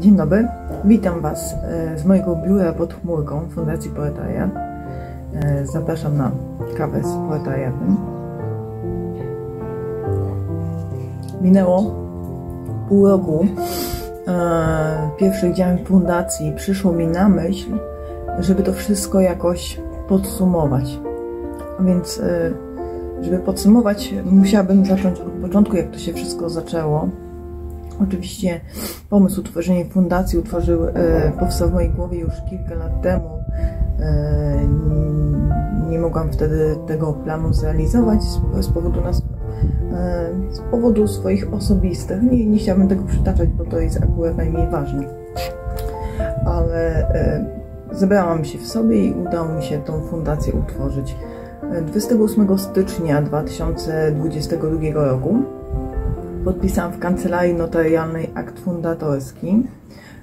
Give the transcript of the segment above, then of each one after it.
Dzień dobry, witam Was e, z mojego biura pod chmurką Fundacji Poetariat. E, zapraszam na kawę z Poetariatem. Minęło pół roku e, pierwszych działań fundacji. Przyszło mi na myśl, żeby to wszystko jakoś podsumować. Więc, żeby podsumować, musiałabym zacząć od początku, jak to się wszystko zaczęło Oczywiście pomysł utworzenia fundacji utworzył, e, powstał w mojej głowie już kilka lat temu. E, nie mogłam wtedy tego planu zrealizować z, powodu nas, e, z powodu swoich osobistych. Nie, nie chciałabym tego przytaczać, bo to jest akurat najmniej ważne. Ale zebrałam się w sobie i udało mi się tą fundację utworzyć. 28 e, stycznia 2022 roku podpisałam w kancelarii notarialnej akt fundatorski.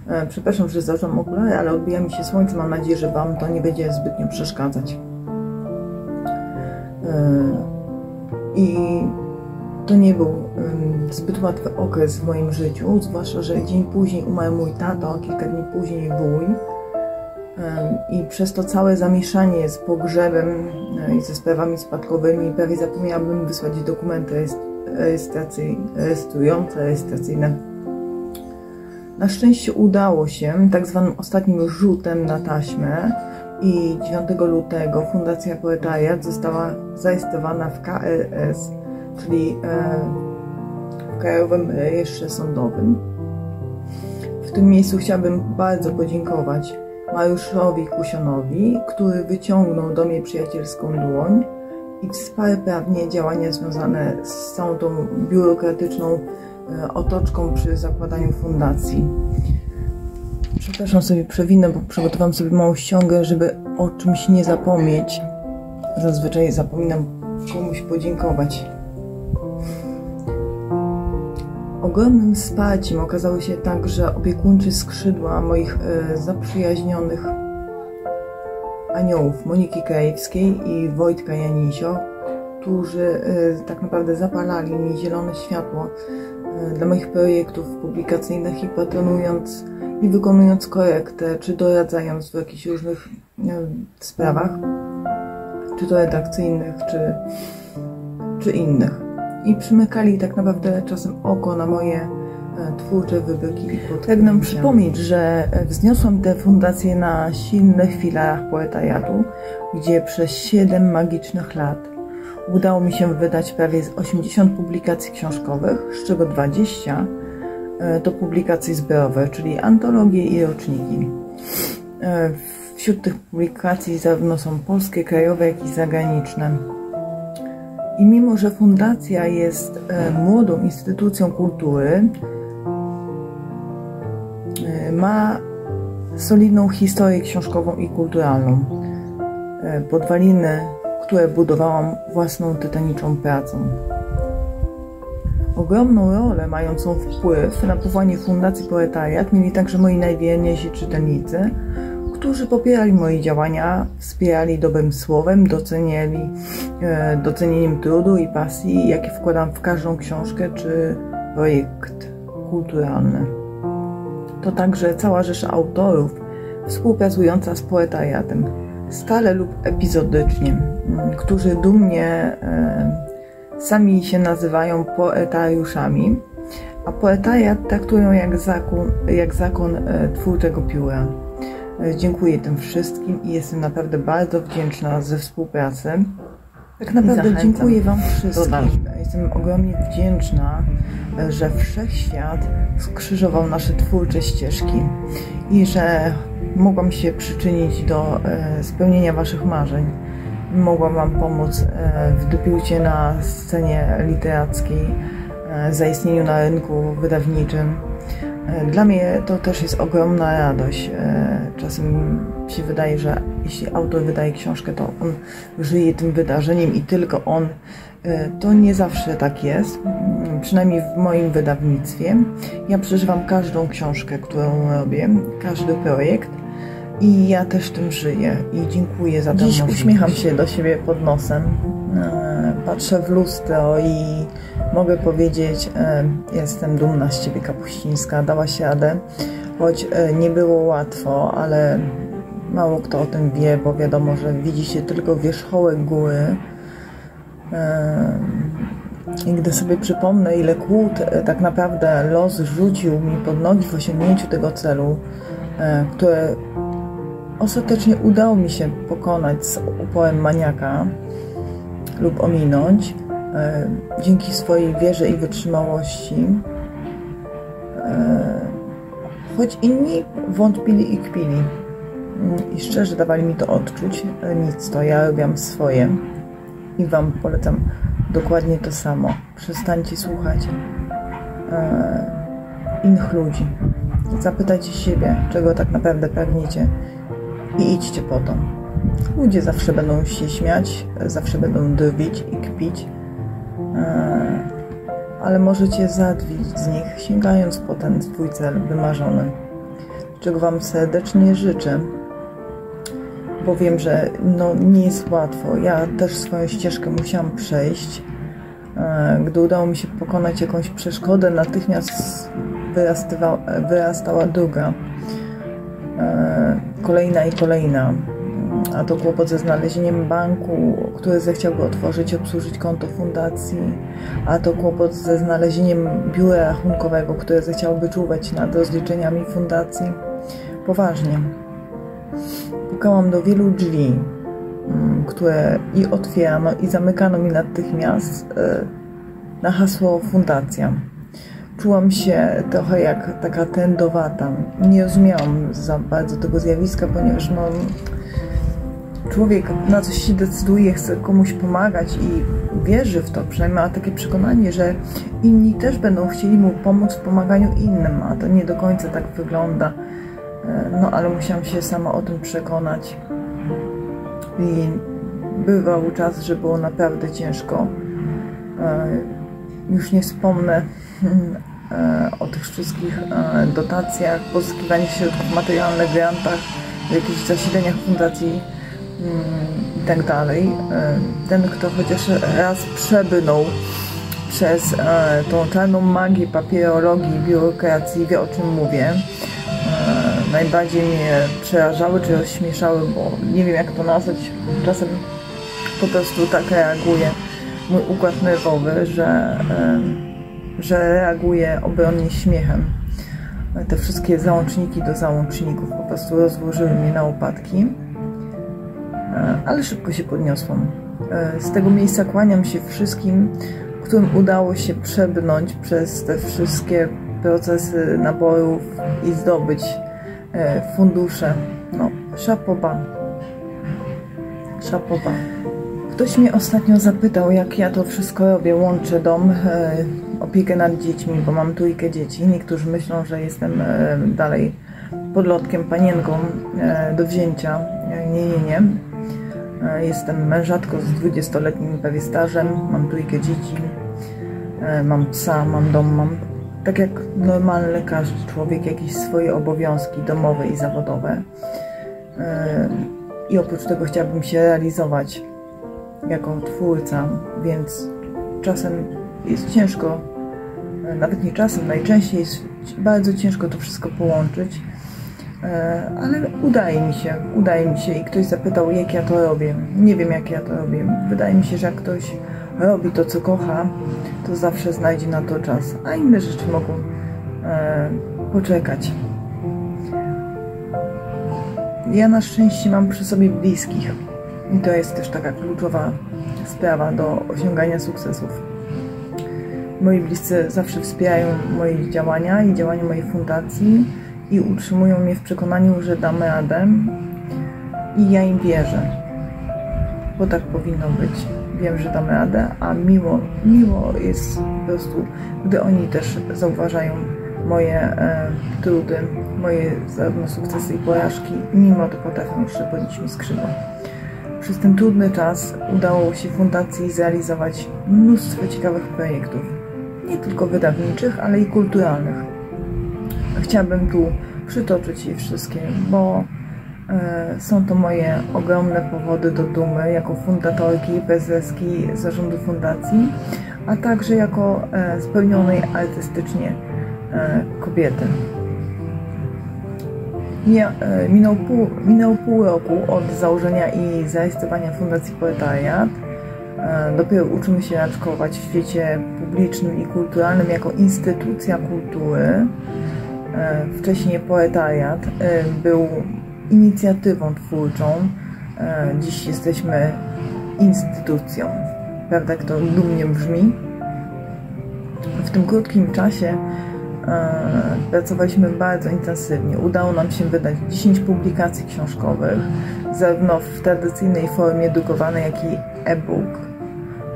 E, przepraszam, że zacząłem okulary, ale odbija mi się słońce. Mam nadzieję, że Wam to nie będzie zbytnio przeszkadzać. E, I to nie był zbyt łatwy okres w moim życiu, zwłaszcza, że dzień później umarł mój tato, kilka dni później wuj. I przez to całe zamieszanie z pogrzebem e, i ze sprawami spadkowymi prawie zapomniałabym wysłać dokumenty rejestrujące, rejestracyjne. Na szczęście udało się tak zwanym ostatnim rzutem na taśmę i 9 lutego Fundacja Poetariat została zarejestrowana w KRS, czyli e, w Krajowym Rejestrze Sądowym. W tym miejscu chciałabym bardzo podziękować Mariuszowi Kusionowi, który wyciągnął do mnie przyjacielską dłoń i wsparł prawnie działania związane z całą tą biurokratyczną e, otoczką przy zakładaniu fundacji. Przepraszam sobie przewinę, bo przygotowałam sobie małą ściągę, żeby o czymś nie zapomnieć. Zazwyczaj zapominam komuś podziękować. Ogromnym wsparciem okazały się także opiekuńcze skrzydła moich e, zaprzyjaźnionych aniołów Moniki Krajewskiej i Wojtka Janisio, którzy e, tak naprawdę zapalali mi zielone światło e, dla moich projektów publikacyjnych i patronując i wykonując korektę, czy doradzając w jakichś różnych sprawach, czy to redakcyjnych, czy, czy innych. I przymykali tak naprawdę czasem oko na moje E, twórcze wybryki i Pragnę przypomnieć, że wzniosłam tę fundację na silnych filarach poetariatu, gdzie przez 7 magicznych lat udało mi się wydać prawie 80 publikacji książkowych, z czego 20 e, to publikacje zbiorowe, czyli antologie i roczniki. E, wśród tych publikacji zarówno są polskie, krajowe, jak i zagraniczne. I mimo, że fundacja jest młodą instytucją kultury, E, ma solidną historię książkową i kulturalną. E, podwaliny, które budowałam własną tytaniczą pracą. Ogromną rolę mającą wpływ na powołanie Fundacji Poetariat mieli także moi najwierniejsi czytelnicy, którzy popierali moje działania, wspierali dobrym słowem, doceniali e, docenieniem trudu i pasji, jakie wkładam w każdą książkę czy projekt kulturalny to także cała rzesza autorów współpracująca z poetariatem, stale lub epizodycznie, mm, którzy dumnie e, sami się nazywają poetariuszami, a poetariat traktują jak zakon, jak zakon e, twórczego pióra. E, dziękuję tym wszystkim i jestem naprawdę bardzo wdzięczna ze współpracy. Tak naprawdę dziękuję Wam wszystkim. Jestem ogromnie wdzięczna że wszechświat skrzyżował nasze twórcze ścieżki i że mogłam się przyczynić do e, spełnienia Waszych marzeń. Mogłam Wam pomóc e, w debiucie na scenie literackiej, e, zaistnieniu na rynku wydawniczym. Dla mnie to też jest ogromna radość. Czasem się wydaje, że jeśli autor wydaje książkę, to on żyje tym wydarzeniem i tylko on. To nie zawsze tak jest przynajmniej w moim wydawnictwie. Ja przeżywam każdą książkę, którą robię, każdy projekt i ja też tym żyję i dziękuję za to. Dziś uśmiecham się do siebie pod nosem, e, patrzę w lustro i mogę powiedzieć, e, jestem dumna z Ciebie Kapuścińska, dałaś radę. choć e, nie było łatwo, ale mało kto o tym wie, bo wiadomo, że widzi się tylko wierzchołek góry. I gdy sobie przypomnę, ile kłód e, tak naprawdę los rzucił mi pod nogi w osiągnięciu tego celu, e, które ostatecznie udało mi się pokonać z uporem maniaka lub ominąć, e, dzięki swojej wierze i wytrzymałości, choć inni wątpili i kpili i szczerze dawali mi to odczuć, nic to, ja robiłam swoje i Wam polecam dokładnie to samo. Przestańcie słuchać e, innych ludzi. Zapytajcie siebie, czego tak naprawdę pragniecie i idźcie po to. Ludzie zawsze będą się śmiać, zawsze będą drwić i kpić, e, ale możecie zadwić z nich, sięgając po ten swój cel wymarzony, czego Wam serdecznie życzę bo wiem, że no, nie jest łatwo. Ja też swoją ścieżkę musiałam przejść. E, gdy udało mi się pokonać jakąś przeszkodę, natychmiast wyrastała druga. E, kolejna i kolejna. A to kłopot ze znalezieniem banku, który zechciałby otworzyć, obsłużyć konto fundacji, a to kłopot ze znalezieniem biura rachunkowego, które zechciałoby czuwać nad rozliczeniami fundacji. Poważnie pukałam do wielu drzwi, mm, które i otwierano, i zamykano mi natychmiast e, na hasło fundacja. Czułam się trochę jak taka tędowata. Nie rozumiałam za bardzo tego zjawiska, ponieważ no, człowiek na coś się decyduje, chce komuś pomagać i wierzy w to, przynajmniej ma takie przekonanie, że inni też będą chcieli mu pomóc w pomaganiu innym, a to nie do końca tak wygląda. No ale musiałam się sama o tym przekonać. I bywał czas, że było naprawdę ciężko. E, już nie wspomnę e, o tych wszystkich e, dotacjach, pozyskiwaniu środków materialnych, grantach, jakichś zasiedleniach fundacji mm, i tak. Ten, kto chociaż raz przebrnął przez tą czarną magię papierologii, biurokracji, wie o czym mówię najbardziej mnie przerażały czy rozśmieszały, bo nie wiem jak to nazwać. Czasem po prostu tak reaguje mój układ nerwowy, że, że reaguje obronnie śmiechem. Te wszystkie załączniki do załączników po prostu rozłożyły mnie na upadki, e, ale szybko się podniosłam. E, z tego miejsca kłaniam się wszystkim, którym udało się przebrnąć przez te wszystkie procesy naborów i zdobyć fundusze. No, szapoba. Szapoba. Ktoś mnie ostatnio zapytał, jak ja to wszystko robię. Łączę dom, e, opiekę nad dziećmi, bo mam trójkę dzieci. Niektórzy myślą, że jestem e, dalej podlotkiem, panienką e, do wzięcia. E, nie, nie, nie. E, jestem mężatką z 20-letnim prawie stażem, mam trójkę dzieci, mam psa, mam dom, mam tak jak normalny każdy człowiek, jakieś swoje obowiązki domowe i zawodowe. I oprócz tego chciałabym się realizować jako twórca, więc czasem jest ciężko, nawet nie czasem, najczęściej jest bardzo ciężko to wszystko połączyć, ale udaje mi się, udaje mi się i ktoś zapytał, jak ja to robię. Nie wiem, jak ja to robię. Wydaje mi się, że jak ktoś robi to, co kocha, to zawsze znajdzie na to czas, a inne rzeczy mogą e, poczekać. Ja na szczęście mam przy sobie bliskich i to jest też taka kluczowa sprawa do osiągania sukcesów. Moi bliscy zawsze wspierają moje działania i działania mojej fundacji i utrzymują mnie w przekonaniu, że damy radę i ja im wierzę, bo tak powinno być wiem, że dam radę, a miło, miło jest po prostu, gdy oni też zauważają moje e, trudy, moje zarówno sukcesy i porażki, mimo to potrafią jeszcze podnieść mi skrzydła. Przez ten trudny czas udało się fundacji zrealizować mnóstwo ciekawych projektów, nie tylko wydawniczych, ale i kulturalnych. Chciałabym tu przytoczyć je wszystkie, bo są to moje ogromne powody do dumy jako fundatorki, prezeski zarządu fundacji, a także jako e, spełnionej artystycznie e, kobiety. Minął pół, minął pół roku od założenia i zarejestrowania Fundacji Poetariat. Dopiero uczymy się raczkować w świecie publicznym i kulturalnym jako instytucja kultury. Wcześniej Poetariat był inicjatywą twórczą. Dziś jesteśmy instytucją. Prawda, jak to dumnie brzmi? W tym krótkim czasie E, pracowaliśmy bardzo intensywnie. Udało nam się wydać 10 publikacji książkowych, zarówno w tradycyjnej formie drukowanej, jak i e-book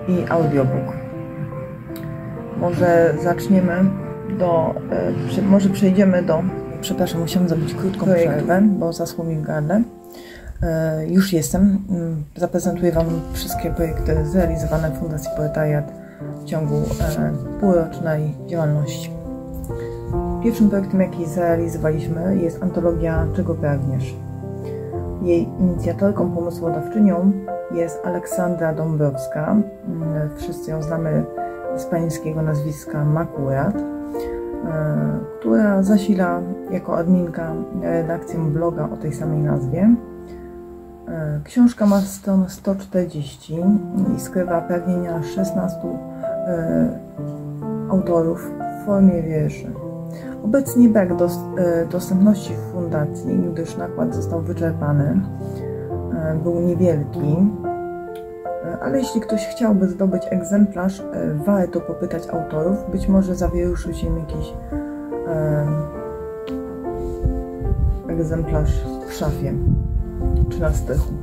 i audiobook. Może zaczniemy do, e, może przejdziemy do, przepraszam, musiałam zrobić krótką przerwę, bo zasło mi gardle. E, już jestem. Mm, zaprezentuję Wam wszystkie projekty zrealizowane w Fundacji Poetariat w ciągu półrocznej działalności. Pierwszym projektem, jaki zrealizowaliśmy, jest antologia Czego pragniesz. Jej inicjatorką, pomysłodawczynią jest Aleksandra Dąbrowska. Mm, wszyscy ją znamy z pańskiego nazwiska Makurat, e, która zasila jako adminka redakcję bloga o tej samej nazwie. E, książka ma stron 140 i skrywa pragnienia 16 e, autorów w formie wierszy. Obecnie brak e, dostępności w fundacji, gdyż nakład został wyczerpany, e, był niewielki, e, ale jeśli ktoś chciałby zdobyć egzemplarz, warto popytać autorów, być może zawieruszył się jakiś egzemplarz w szafie czy na stychu.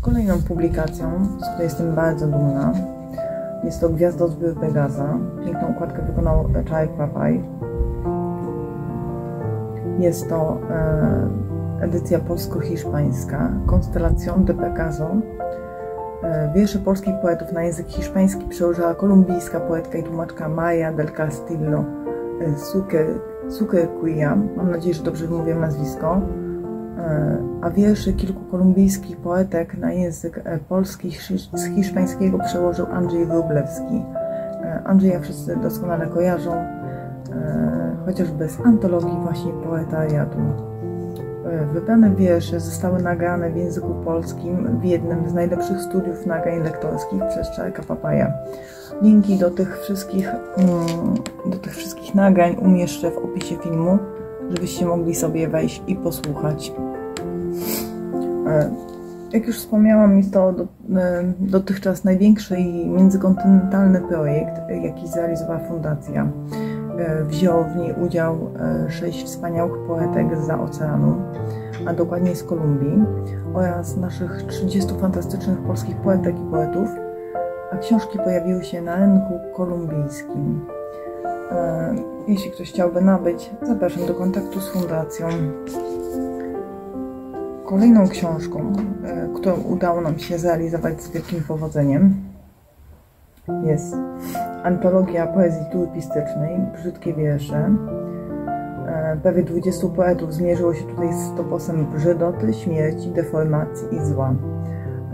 Kolejną publikacją, z której jestem bardzo dumna, jest to Gwiazdozbiór Pegaza. Piękną układkę wykonał Czajek Papaj. Jest to e, edycja polsko-hiszpańska Constelación de Pegaso. E, wiersze polskich poetów na język hiszpański przełożyła kolumbijska poetka i tłumaczka Maria del Castillo e, Sucre Mam nadzieję, że dobrze wymówię nazwisko a wierszy kilku kolumbijskich poetek na język e, polski z hiszpańskiego przełożył Andrzej Wróblewski. E, Andrzeja wszyscy doskonale kojarzą, e, chociażby z antologii właśnie poetariatu. Wybrane wiersze zostały nagrane w języku polskim w jednym z najlepszych studiów nagrań lektorskich przez Czarka Papaja. Linki do tych wszystkich, mm, do tych wszystkich nagrań umieszczę w opisie filmu, żebyście mogli sobie wejść i posłuchać. E, jak już wspomniałam, jest to e, dotychczas największy międzykontynentalny projekt, jaki zrealizowała Fundacja. E, wziął w niej udział sześć wspaniałych poetek za oceanu, a dokładniej z Kolumbii, oraz naszych 30 fantastycznych polskich poetek i poetów, a książki pojawiły się na rynku kolumbijskim. Jeśli ktoś chciałby nabyć, zapraszam do kontaktu z Fundacją. Kolejną książką, e, którą udało nam się zrealizować z wielkim powodzeniem, jest antologia poezji turpistycznej, brzydkie wiersze. E, prawie 20 poetów zmierzyło się tutaj z toposem brzydoty, śmierci, deformacji i zła.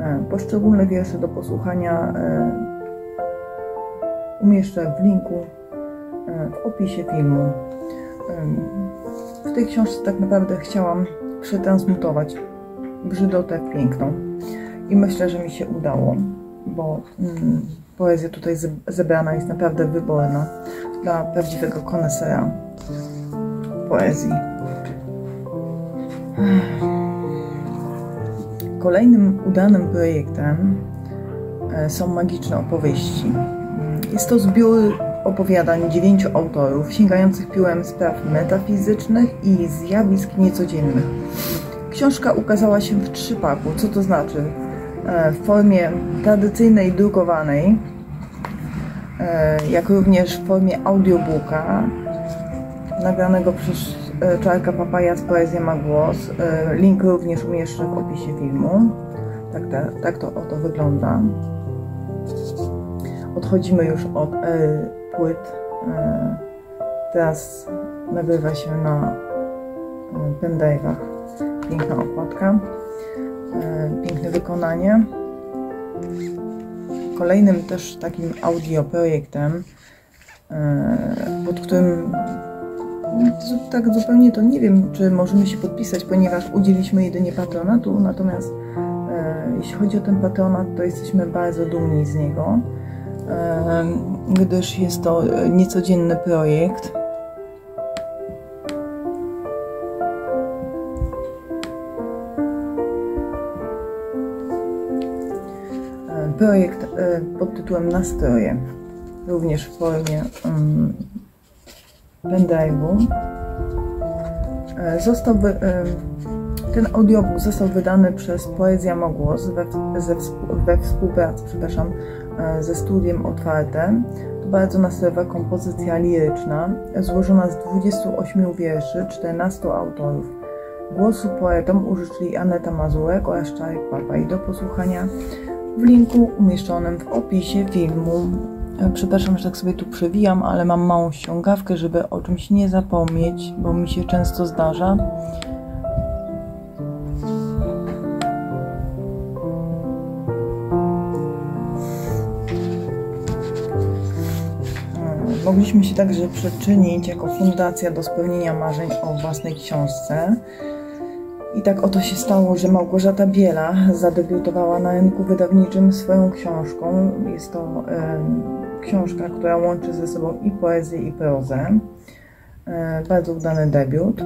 E, poszczególne wiersze do posłuchania umieszczę w linku w opisie filmu. W tej książce tak naprawdę chciałam przetransmutować brzydotę piękną. I myślę, że mi się udało, bo mm, poezja tutaj zebrana jest naprawdę wyborna dla prawdziwego konesera poezji. Kolejnym udanym projektem e, są magiczne opowieści. Jest to zbiór opowiadań dziewięciu autorów, sięgających piłem spraw metafizycznych i zjawisk niecodziennych. Książka ukazała się w trzypaku, co to znaczy? E, w formie tradycyjnej, drukowanej, e, jak również w formie audiobooka, nagranego przez e, Czarka Papaja z Poezja ma głos. Link również umieszczę w opisie filmu. Tak, tak, tak to oto wygląda. Odchodzimy już od płyt. Teraz nagrywa się na pendrive'ach. Piękna okładka, piękne wykonanie. Kolejnym też takim audio projektem, e, pod którym tak zupełnie to nie wiem, czy możemy się podpisać, ponieważ udzieliliśmy jedynie patronatu, natomiast e, jeśli chodzi o ten patronat, to jesteśmy bardzo dumni z niego, e, gdyż jest to niecodzienny projekt. Projekt e, pod tytułem Nastroje, również w formie um, pendrive'u. E, został e, ten audiobook został wydany przez Poezja Mogłos we, we współpracy przepraszam, ze studiem Otwarte. To bardzo nastrojowa kompozycja liryczna, złożona z 28 wierszy 14 autorów. Głosu poetom użyczyli Aneta Mazurek oraz Czarek Papaj do posłuchania w linku umieszczonym w opisie filmu. Przepraszam, że tak sobie tu przewijam, ale mam małą ściągawkę, żeby o czymś nie zapomnieć, bo mi się często zdarza. Mogliśmy się także przyczynić jako fundacja do spełnienia marzeń o własnej książce. I tak oto się stało, że Małgorzata Biela zadebiutowała na rynku wydawniczym swoją książką. Jest to książka, która łączy ze sobą i poezję, i prozę. E, bardzo udany debiut.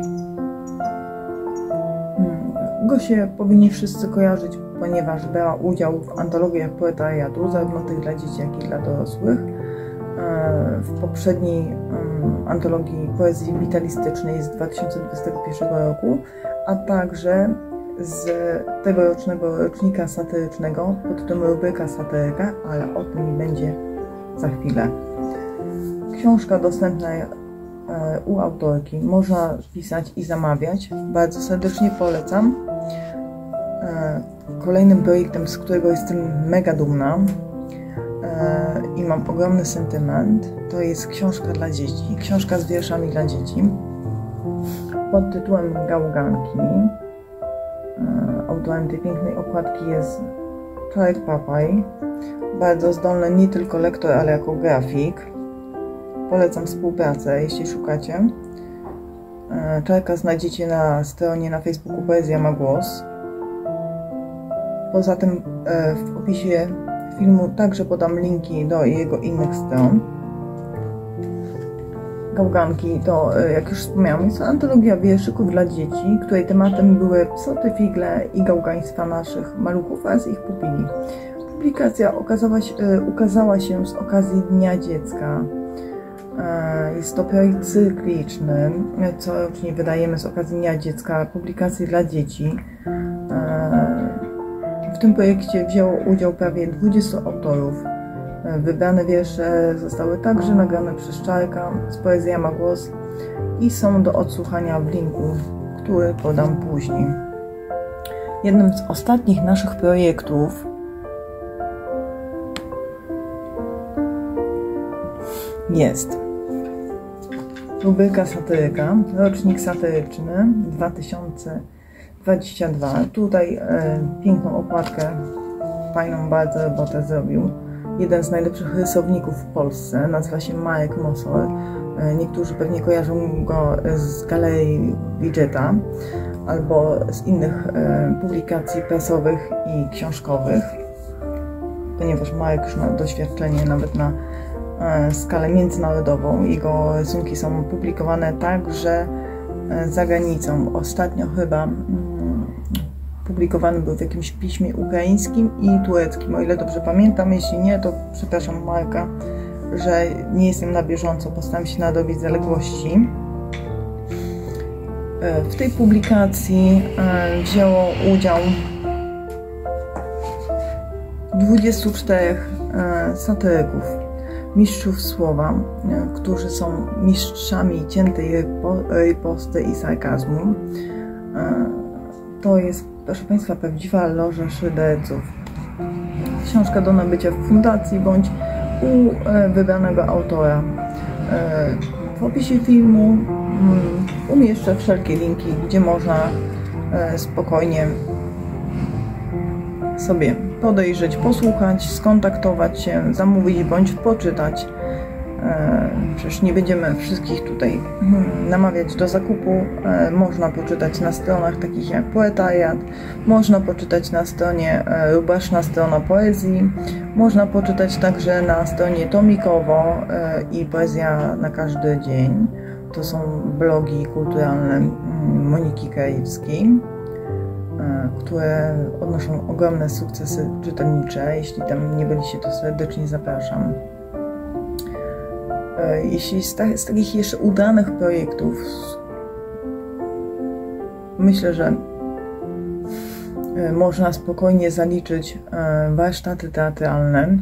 Hmm. Gosie powinni wszyscy kojarzyć, ponieważ brała udział w antologiach poetariatu, zarówno tych dla dzieci, jak i dla dorosłych. E, w poprzedniej antologii poezji witalistycznej z 2021 roku, a także z tegorocznego rocznika satyrycznego pod tytułem Rubryka Satyryka, ale o tym będzie za chwilę. Książka dostępna e, u autorki. Można pisać i zamawiać. Bardzo serdecznie polecam. E, kolejnym projektem, z którego jestem mega dumna i mam ogromny sentyment, to jest książka dla dzieci. Książka z wierszami dla dzieci pod tytułem Gałganki. Autorem tej pięknej okładki jest Czarek Papaj bardzo zdolny nie tylko lektor, ale jako grafik. Polecam współpracę, jeśli szukacie. E, Czarka znajdziecie na stronie na Facebooku Poezja ma głos. Poza tym e, w opisie filmu także podam linki do jego innych stron. Gałganki to, e, jak już wspomniałam, jest to antologia wierszyków dla dzieci, której tematem były psoty, figle i gałgaństwa naszych maluchów oraz ich pupili. Publikacja okazała się, e, ukazała się z okazji Dnia Dziecka. E, jest to projekt cykliczny. Corocznie wydajemy z okazji Dnia Dziecka publikacje dla dzieci. E, w tym projekcie wzięło udział prawie 20 autorów. Wybrane wiersze zostały także nagrane przez Czarka z Poezja ma głos i są do odsłuchania w linku, który podam później. Jednym z ostatnich naszych projektów jest rubryka satyryka, rocznik satyryczny 2022. Tutaj e, piękną okładkę, fajną bardzo robotę zrobił jeden z najlepszych rysowników w Polsce, nazywa się Marek Mosor. E, niektórzy pewnie kojarzą go z galerii Widgeta albo z innych e, publikacji prasowych i książkowych, ponieważ Marek już ma doświadczenie nawet na E, skalę międzynarodową. Jego rysunki są publikowane także e, za granicą. Ostatnio chyba mm, publikowany był w jakimś piśmie ukraińskim i tureckim, o ile dobrze pamiętam. Jeśli nie, to przepraszam Marka, że nie jestem na bieżąco, postaram się nadobić zaległości. E, w tej publikacji wzięło udział 24 satyryków mistrzów słowa, e, którzy są mistrzami ciętej riposty i sarkazmu. E, to jest, proszę Państwa, prawdziwa loża szyderców. Książka do nabycia w fundacji bądź u e, wybranego autora. W opisie filmu mm, umieszczę wszelkie linki, gdzie można spokojnie sobie podejrzeć, posłuchać, skontaktować się, zamówić bądź poczytać E, przecież nie będziemy wszystkich tutaj hmm, namawiać do zakupu. E, można poczytać na stronach takich jak Poetariat, można poczytać na stronie e, Rubaszna Strona Poezji, można poczytać także na stronie Tomikowo i Poezja na każdy dzień. To są blogi kulturalne mm, Moniki Krajewskiej, które odnoszą ogromne sukcesy czytelnicze. Jeśli tam nie byliście, to serdecznie zapraszam. E, jeśli z, z takich jeszcze udanych projektów, myślę, że e, można spokojnie zaliczyć e, warsztaty teatralne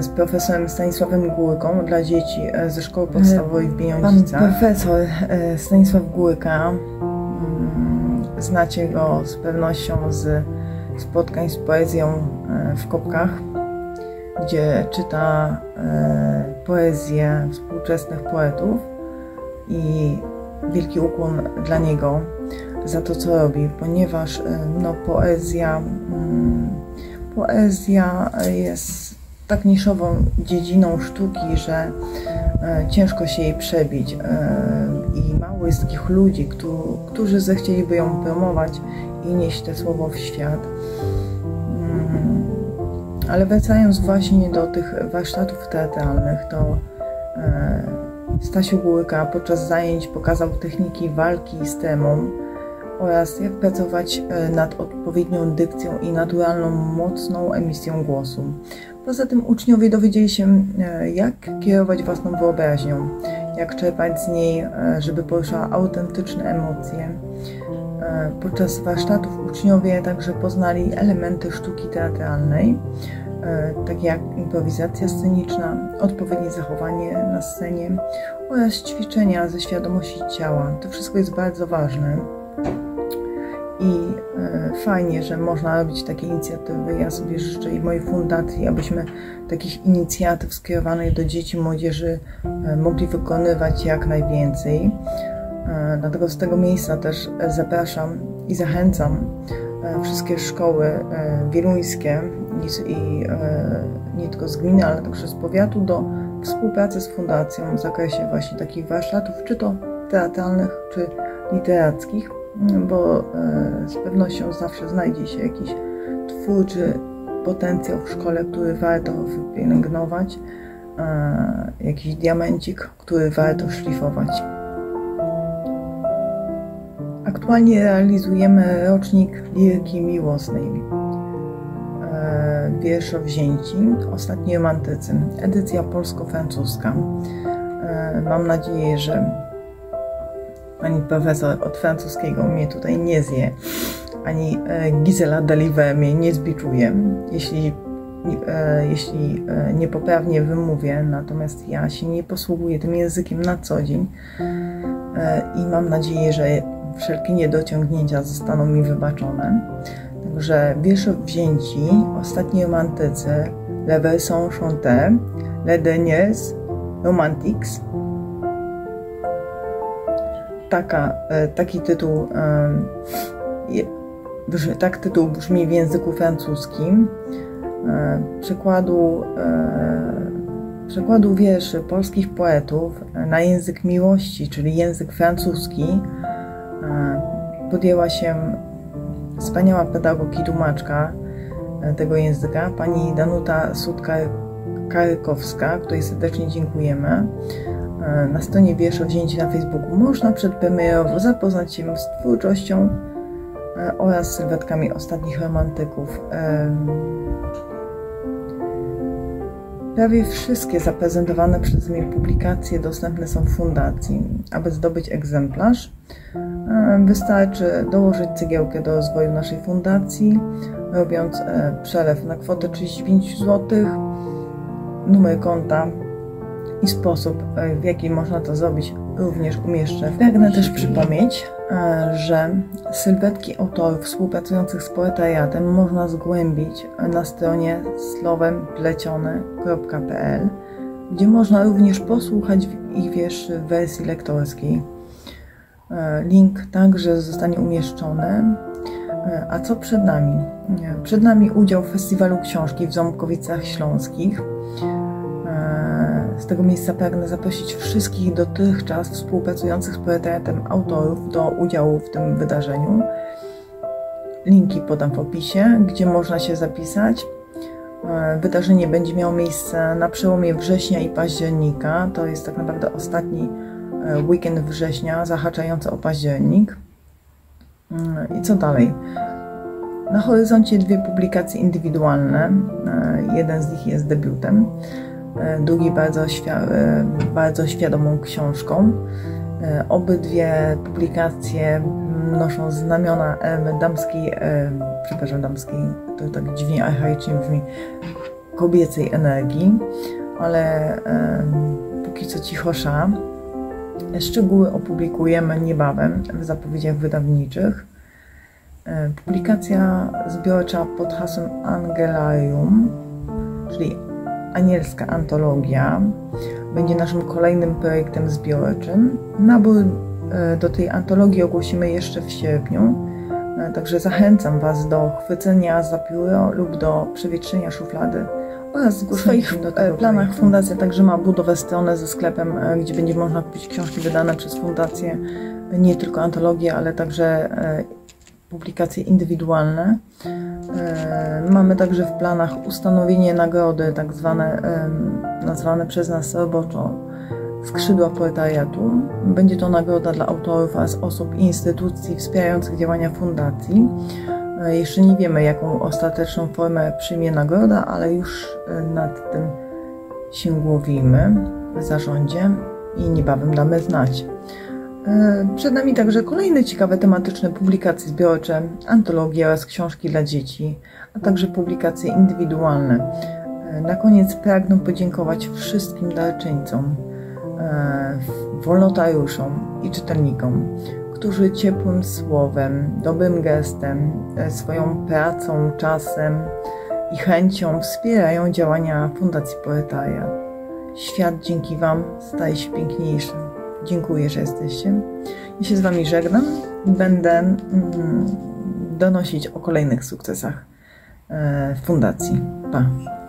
z profesorem Stanisławem Górką dla dzieci ze szkoły podstawowej w Bieniądzicach. Pan profesor Stanisław Górka, mm, znacie go z pewnością z spotkań z poezją w Kopkach gdzie czyta e, poezję współczesnych poetów i wielki ukłon dla niego za to, co robi, ponieważ e, no, poezja, mm, poezja jest tak niszową dziedziną sztuki, że e, ciężko się jej przebić i mało jest takich ludzi, którzy zechcieliby ją promować i nieść te słowo w świat. Ale wracając właśnie do tych warsztatów teatralnych, to e, Stasiu Górka podczas zajęć pokazał techniki walki z temą oraz jak pracować e, nad odpowiednią dykcją i naturalną, mocną emisją głosu. Poza tym uczniowie dowiedzieli się, e, jak kierować własną wyobraźnią, jak czerpać z niej, żeby poruszała autentyczne emocje. Podczas warsztatów uczniowie także poznali elementy sztuki teatralnej, takie jak improwizacja sceniczna, odpowiednie zachowanie na scenie oraz ćwiczenia ze świadomości ciała. To wszystko jest bardzo ważne. I e, fajnie, że można robić takie inicjatywy. Ja sobie życzę i mojej fundacji, abyśmy takich inicjatyw skierowanych do dzieci, młodzieży e, mogli wykonywać jak najwięcej. Dlatego z tego miejsca też zapraszam i zachęcam wszystkie szkoły wieluńskie i, i e, nie tylko z gminy, ale także z powiatu do współpracy z fundacją w zakresie właśnie takich warsztatów, czy to teatralnych, czy literackich, bo e, z pewnością zawsze znajdzie się jakiś twórczy potencjał w szkole, który warto wypielęgnować, e, jakiś diamencik, który warto szlifować. Aktualnie realizujemy rocznik liryki miłosnej wierszowzięci, ostatni romantyzm, edycja polsko-francuska. E, mam nadzieję, że pani profesor od francuskiego mnie tutaj nie zje, ani e, Gisela Deliver mnie nie zbiczuje, jeśli, e, jeśli niepoprawnie wymówię, natomiast ja się nie posługuję tym językiem na co dzień i mam nadzieję, że wszelkie niedociągnięcia zostaną mi wybaczone. Że wzięci ostatni romantycy, Le Version Chanté, Le Derniers Romantiques, Taka, e, taki tytuł, tak tytuł brzmi w języku francuskim. E, przekładu, e, przekładu wierszy polskich poetów na język miłości, czyli język francuski, podjęła się wspaniała pedagog i tłumaczka e, tego języka, pani Danuta Sutka-Karykowska, której serdecznie dziękujemy. E, na stronie Wiersz o wzięci na Facebooku można przedpremierowo zapoznać się z twórczością e, oraz sylwetkami ostatnich romantyków. Prawie wszystkie zaprezentowane przez mnie publikacje dostępne są w fundacji. Aby zdobyć egzemplarz, e, wystarczy dołożyć cegiełkę do rozwoju naszej fundacji, robiąc e, przelew na kwotę 35 zł, numer konta i sposób, e, w jaki można to zrobić, również umieszczę. Pragnę też przypomnieć, że sylwetki autorów współpracujących z poetariatem można zgłębić na stronie słowemplecione.pl, gdzie można również posłuchać ich wierszy w wersji lektorskiej. E, link także zostanie umieszczony. A co przed nami? Przed nami udział w Festiwalu Książki w Ząbkowicach Śląskich Z tego miejsca pragnę zaprosić wszystkich dotychczas współpracujących z poetariatem autorów do udziału w tym wydarzeniu. Linki podam w opisie, gdzie można się zapisać. E, wydarzenie będzie miało miejsce na przełomie września i października. To jest tak naprawdę ostatni e, weekend września, zahaczający o październik. Mm, I co dalej? Na horyzoncie dwie publikacje indywidualne. E, jeden z nich jest debiutem, drugi bardzo, bardzo świadomą książką. Obydwie publikacje noszą znamiona damskiej, przepraszam, damskiej, to tak dziwnie archaicznie brzmi, kobiecej energii, ale póki co cichosza. Szczegóły opublikujemy niebawem w zapowiedziach wydawniczych. Publikacja zbiorcza pod hasłem Angelarium, czyli anielska antologia, będzie naszym kolejnym projektem zbiorczym. Nabór E, do tej antologii ogłosimy jeszcze w sierpniu. E, także zachęcam Was do chwycenia za pióro lub do przewietrzenia szuflady oraz w swoich tego planach. Fundacja także ma budowę strony ze sklepem, e, gdzie będzie można kupić książki wydane przez Fundację, nie tylko antologie, ale także publikacje indywidualne. Mamy także w planach ustanowienie nagrody, tak zwane, nazwane przez nas roboczo skrzydła poetariatu. Będzie to nagroda dla autorów oraz osób i instytucji wspierających działania fundacji. E, jeszcze nie wiemy, jaką ostateczną formę przyjmie nagroda, ale już e, nad tym się głowimy w zarządzie i niebawem damy znać. E, przed nami także kolejne ciekawe tematyczne publikacje zbiorcze, antologie oraz książki dla dzieci, a także publikacje indywidualne. Na koniec pragnę podziękować wszystkim darczyńcom, E, wolontariuszom i czytelnikom, którzy ciepłym słowem, dobrym gestem, e, swoją pracą, czasem i chęcią wspierają działania Fundacji Poetaria. Świat dzięki Wam staje się piękniejszy. Dziękuję, że jesteście. Ja się z Wami żegnam będę mm, donosić o kolejnych sukcesach e, Fundacji. Pa!